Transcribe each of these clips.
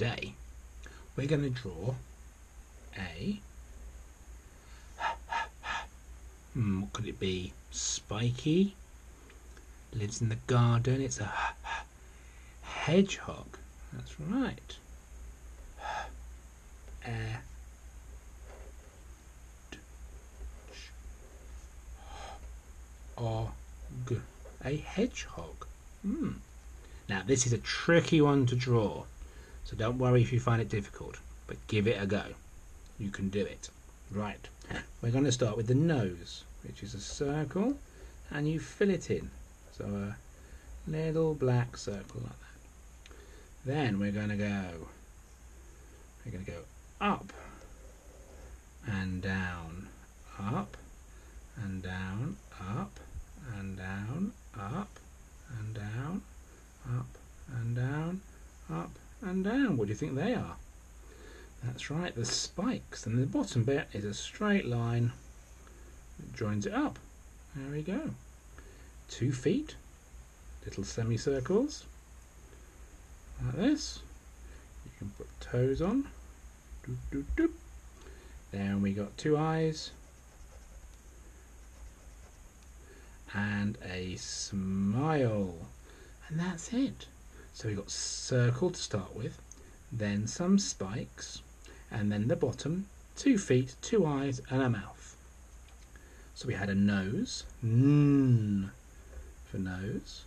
today, we're going to draw a. Hmm, what could it be? Spiky. Lives in the garden. It's a hedgehog. That's right. A. Og. A hedgehog. Hmm. Now, this is a tricky one to draw, so don't worry if you find it difficult, but give it a go. You can do it. Right, we're going to start with the nose, which is a circle, and you fill it in. So a little black circle like that. Then we're going to go, we're going to go up and down, up and down, up and down, up and down, up and down, up and down. What do you think they are? That's right, the spikes. And the bottom bit is a straight line that joins it up. There we go. Two feet, little semicircles, like this. You can put toes on. Doop, doop, doop. Then we got two eyes and a smile. And that's it. So we've got circle to start with, then some spikes, and then the bottom, two feet, two eyes, and a mouth. So we had a nose, n for nose.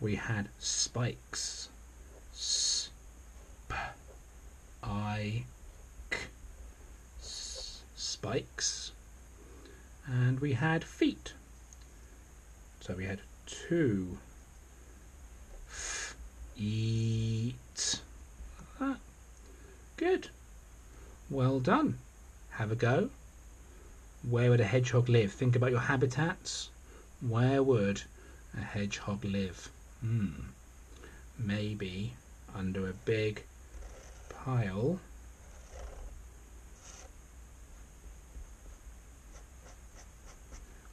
We had spikes, s, p, i, k, spikes. And we had feet. So we had two good. Well done. Have a go. Where would a hedgehog live? Think about your habitats. Where would a hedgehog live? Hmm. Maybe under a big pile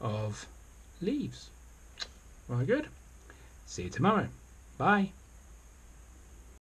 of leaves. Very good. See you tomorrow. Bye.